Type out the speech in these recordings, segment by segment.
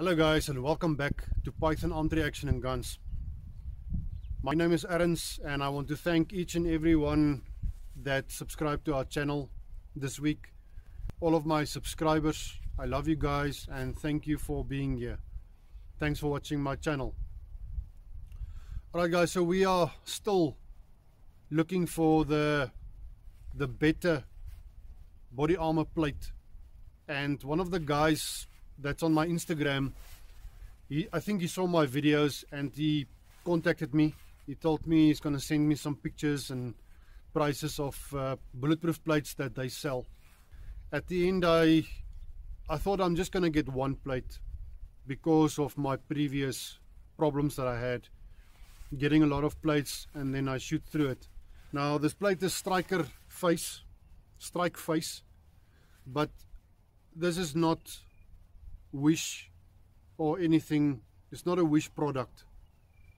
Hello guys and welcome back to Python Alarms Reaction and Guns. My name is Arends and I want to thank each and every one that subscribed to our channel this week. All of my subscribers, I love you guys and thank you for being here. Thanks for watching my channel. Alright guys, so we are still looking for the the better body armor plate and one of the guys that's on my Instagram. He, I think he saw my videos and he contacted me. He told me he's gonna send me some pictures and prices of uh, bulletproof plates that they sell. At the end I I thought I'm just gonna get one plate because of my previous problems that I had getting a lot of plates and then I shoot through it. Now this plate is striker face strike face but this is not wish or anything. It's not a wish product.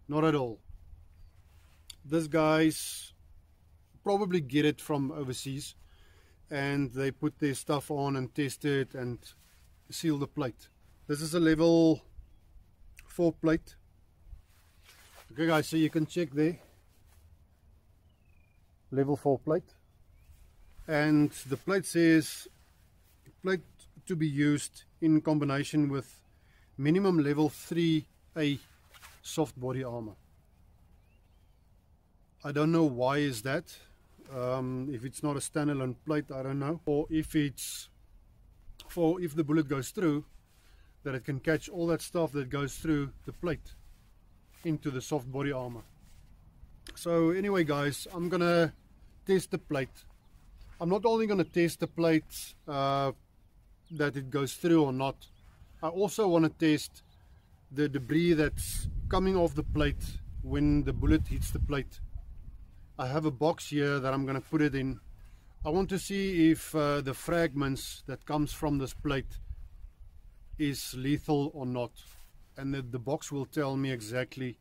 Not at all. This guys probably get it from overseas and they put their stuff on and test it and seal the plate. This is a level 4 plate. Okay guys so you can check there. Level 4 plate. And the plate says plate to be used in combination with minimum level 3A soft body armor. I don't know why is that. Um, if it's not a standalone plate, I don't know. Or if it's for if the bullet goes through, that it can catch all that stuff that goes through the plate into the soft body armor. So anyway guys, I'm gonna test the plate. I'm not only gonna test the plate uh, that it goes through or not. I also want to test the debris that's coming off the plate when the bullet hits the plate. I have a box here that I'm going to put it in. I want to see if uh, the fragments that comes from this plate is lethal or not. And the, the box will tell me exactly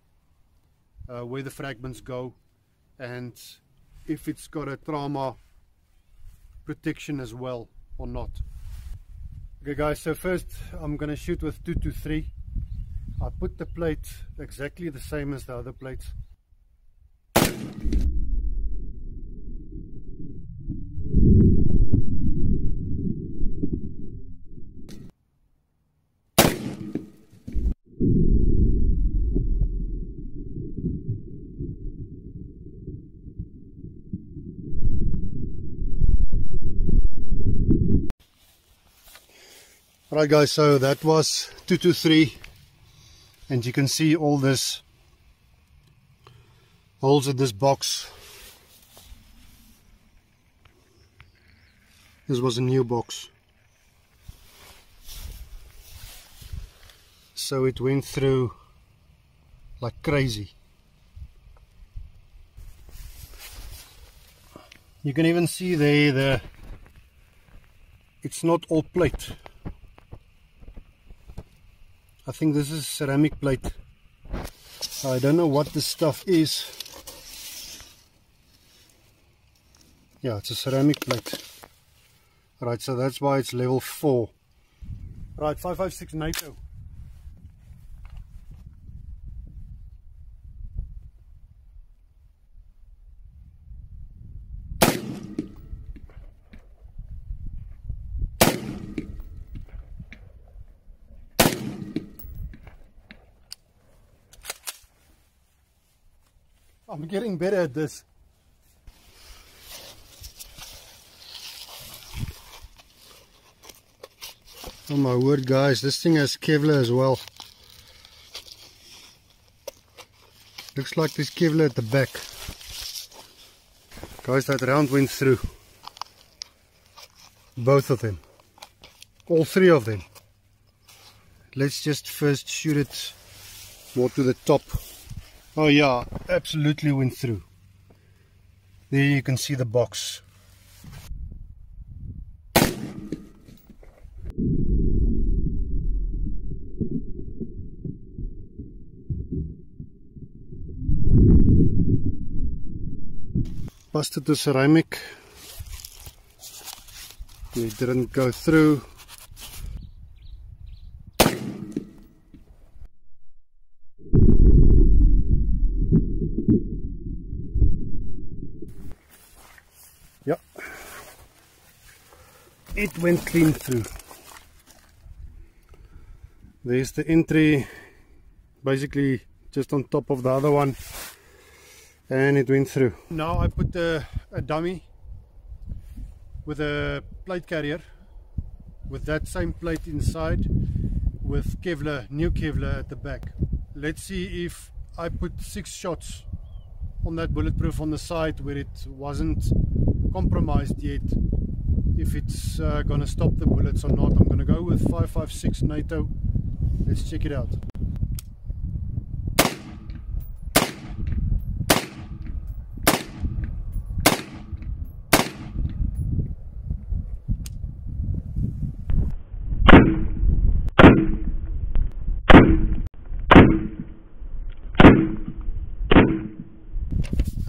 uh, where the fragments go and if it's got a trauma protection as well or not. Okay guys, so first I'm going to shoot with 223. I put the plate exactly the same as the other plates. Alright guys, so that was 223 and you can see all this holes in this box. This was a new box. So it went through like crazy. You can even see there the it's not all plate I think this is ceramic plate. I don't know what this stuff is. Yeah it's a ceramic plate. Right so that's why it's level 4 right 556 NATO I'm getting better at this. Oh my word guys, this thing has Kevlar as well. Looks like there's Kevlar at the back. Guys, that round went through. Both of them. All three of them. Let's just first shoot it more to the top. Oh yeah, absolutely went through. There you can see the box. Busted the ceramic. It didn't go through. It went clean through. There's the entry basically just on top of the other one and it went through. Now I put a, a dummy with a plate carrier with that same plate inside with Kevlar, new Kevlar at the back. Let's see if I put six shots on that bulletproof on the side where it wasn't compromised yet if it's uh, gonna stop the bullets or not I'm gonna go with 556 NATO let's check it out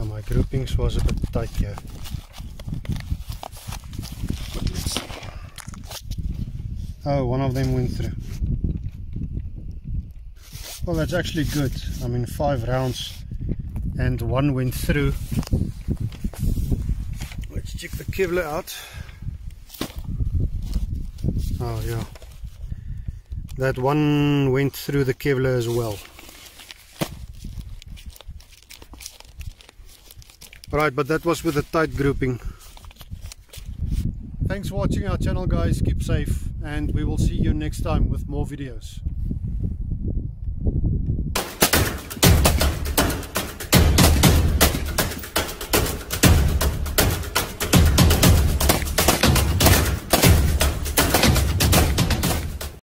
my groupings was a bit tight here. Oh, one of them went through. Well, that's actually good. I mean, five rounds and one went through. Let's check the Kevlar out. Oh, yeah. That one went through the Kevlar as well. Right, but that was with a tight grouping. Thanks for watching our channel guys, keep safe and we will see you next time with more videos.